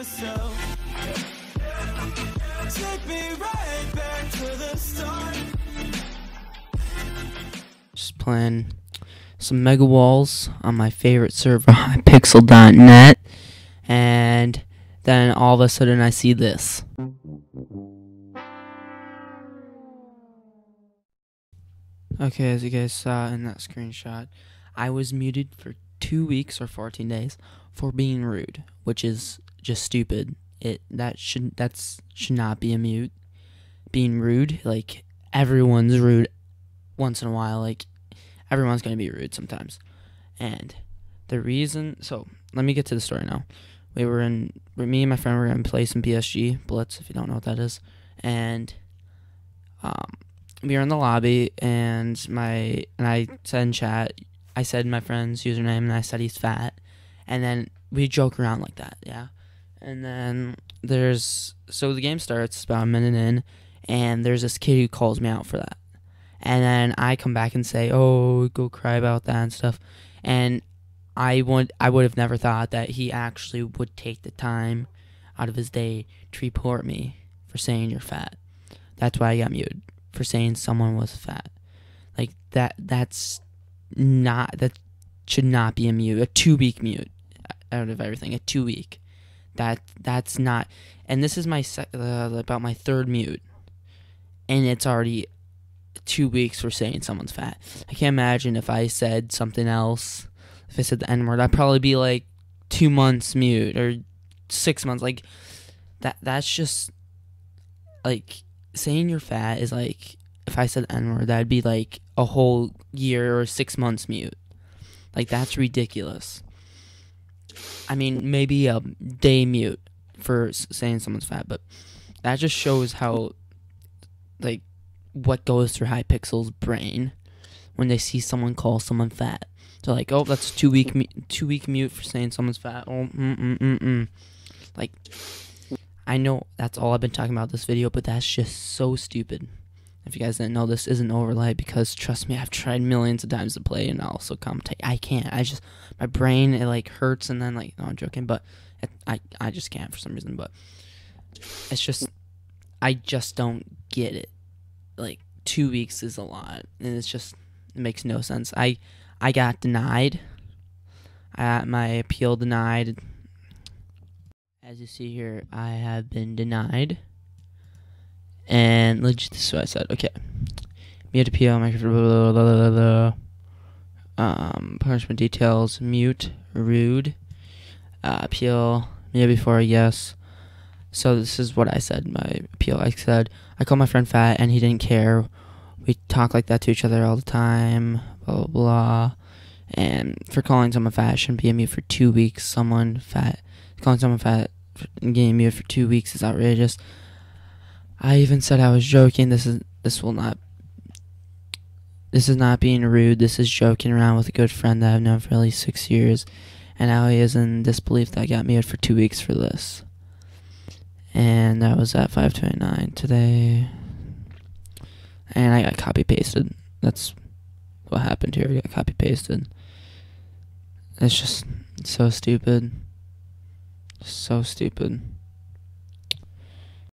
myself. Take me right back to the start. Just playing some Mega Walls on my favorite server, Hypixel.net, And then all of a sudden I see this. Okay, as you guys saw in that screenshot, I was muted for two weeks or 14 days for being rude, which is just stupid. It that should that's should not be a mute. Being rude, like everyone's rude once in a while. Like everyone's gonna be rude sometimes, and the reason. So let me get to the story now. We were in. Me and my friend were gonna play some BSG Blitz, if you don't know what that is, and um, we were in the lobby, and my and I said in chat, I said my friend's username, and I said he's fat, and then we joke around like that, yeah. And then there's so the game starts about a minute in, and there's this kid who calls me out for that, and then I come back and say, "Oh, go cry about that and stuff," and I would I would have never thought that he actually would take the time out of his day to report me for saying you're fat. That's why I got muted for saying someone was fat. Like that that's not that should not be a mute. A two week mute out of everything. A two week. That that's not. And this is my uh, about my third mute, and it's already two weeks for saying someone's fat. I can't imagine if I said something else. If I said the N word, I'd probably be like two months mute or six months. Like that. That's just like saying you're fat is like if I said N word, that'd be like a whole year or six months mute. Like that's ridiculous. I mean, maybe a day mute for saying someone's fat, but that just shows how, like, what goes through Hypixel's brain when they see someone call someone fat. They're like, "Oh, that's two week two week mute for saying someone's fat." Oh, mm mm mm mm. Like, I know that's all I've been talking about this video, but that's just so stupid. If you guys didn't know, this isn't overlay because trust me, I've tried millions of times to play and also commentate. I can't. I just my brain it like hurts and then like no, I'm joking, but it, I I just can't for some reason. But it's just I just don't get it. Like two weeks is a lot, and it's just it makes no sense. I I got denied. I got my appeal denied. As you see here, I have been denied. And legit, this is what I said. Okay. Mute appeal, microphone, blah, blah, blah, blah, blah. Um, punishment details, mute, rude, uh, appeal, mute before, yes. So this is what I said, my appeal. I said, I called my friend fat and he didn't care. We talk like that to each other all the time, blah, blah, blah. And for calling someone fat, shouldn't be a mute for two weeks. Someone fat, calling someone fat and getting muted for two weeks is outrageous. I even said I was joking. This is this will not. This is not being rude. This is joking around with a good friend that I've known for at least six years, and now he is in disbelief that I got muted for two weeks for this. And that was at five twenty nine today, and I got copy pasted. That's what happened here. I got copy pasted. It's just so stupid. So stupid.